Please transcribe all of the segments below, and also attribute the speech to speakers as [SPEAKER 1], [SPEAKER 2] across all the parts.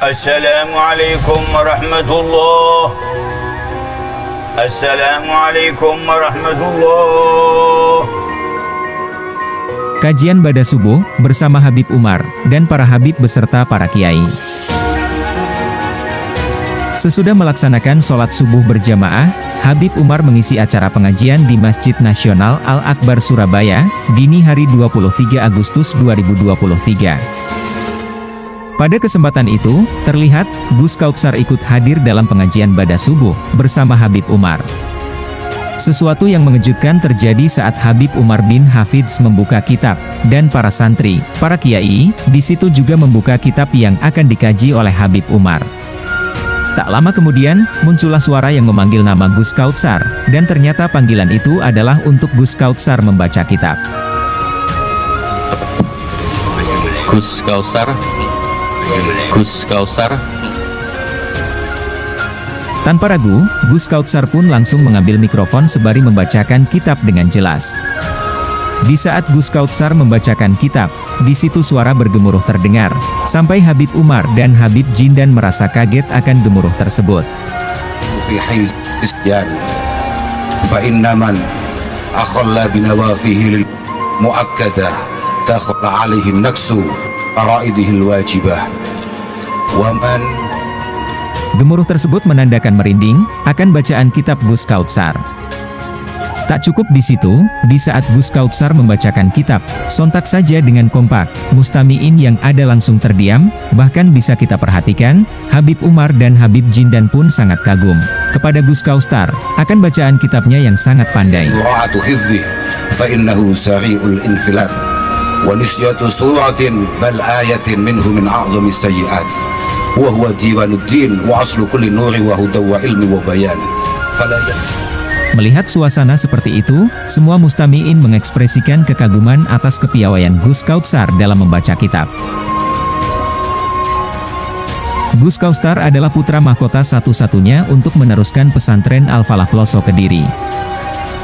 [SPEAKER 1] السلام عليكم ورحمة الله السلام عليكم ورحمة الله
[SPEAKER 2] Kajian Bada Subuh, bersama Habib Umar, dan para Habib beserta para Kiai. Sesudah melaksanakan sholat subuh berjamaah, Habib Umar mengisi acara pengajian di Masjid Nasional Al-Akbar Surabaya, dini hari 23 Agustus 2023. Pada kesempatan itu, terlihat, Gus Kautsar ikut hadir dalam pengajian Bada Subuh, bersama Habib Umar. Sesuatu yang mengejutkan terjadi saat Habib Umar bin Hafidz membuka kitab, dan para santri, para kiai, di situ juga membuka kitab yang akan dikaji oleh Habib Umar. Tak lama kemudian, muncullah suara yang memanggil nama Gus Kautsar, dan ternyata panggilan itu adalah untuk Gus Kautsar membaca kitab.
[SPEAKER 3] Gus Kausar Gus Kausar
[SPEAKER 2] Tanpa ragu, Gus Kautsar pun langsung mengambil mikrofon sebari membacakan kitab dengan jelas. Di saat Gus Kautsar membacakan kitab, di situ suara bergemuruh terdengar, sampai Habib Umar dan Habib Jindan merasa kaget akan gemuruh tersebut.
[SPEAKER 4] في حيز الإسيان فإن faraidihil wajibah waman
[SPEAKER 2] Gemuruh tersebut menandakan merinding akan bacaan kitab Gus Kautsar. Tak cukup di situ, di saat Gus Kautsar membacakan kitab, sontak saja dengan kompak, mustamiin yang ada langsung terdiam, bahkan bisa kita perhatikan, Habib Umar dan Habib Jindan pun sangat kagum kepada Gus Kautsar akan bacaan kitabnya yang sangat pandai.
[SPEAKER 4] ونسية سورة بل آية منه من أعظم السيئات وهو ديوان الدين وأصل كل نور وهدى وعلم وبيان فلا يكفي
[SPEAKER 2] Melihat suasana seperti itu, semua mustamiin mengekspresikan kekaguman atas kepiawaian Gus Kautsar dalam membaca kitab. Gus Kautsar adalah putra mahkota satu-satunya untuk meneruskan pesantren Al-Falah Ploso Kediri.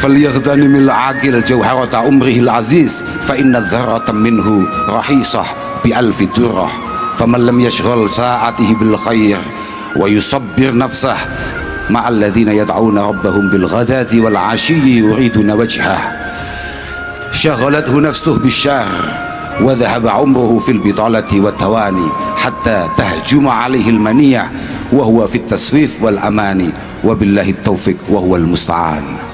[SPEAKER 4] فليغتنم العاقل جوهرة عمره العزيز فإن الذرة منه رخيصة بألف درة. فمن لم يشغل ساعته بالخير ويصبر نفسه مع الذين يدعون ربهم بالغداة والعشي يريدون وجهه. شغلته نفسه بالشر وذهب عمره في البطالة والتواني حتى تهجم عليه المنية وهو في التسويف والأماني وبالله التوفيق وهو المستعان.